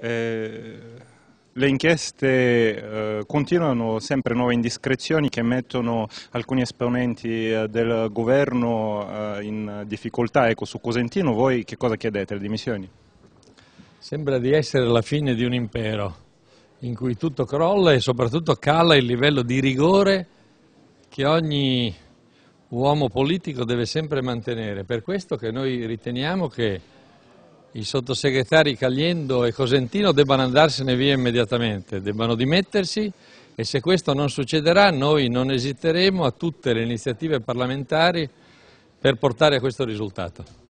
Eh, le inchieste eh, continuano, sempre nuove indiscrezioni che mettono alcuni esponenti eh, del governo eh, in difficoltà. Ecco, su Cosentino voi che cosa chiedete? Le dimissioni? Sembra di essere la fine di un impero in cui tutto crolla e soprattutto cala il livello di rigore che ogni uomo politico deve sempre mantenere. Per questo che noi riteniamo che i sottosegretari Cagliendo e Cosentino debbano andarsene via immediatamente, debbano dimettersi e se questo non succederà noi non esiteremo a tutte le iniziative parlamentari per portare a questo risultato.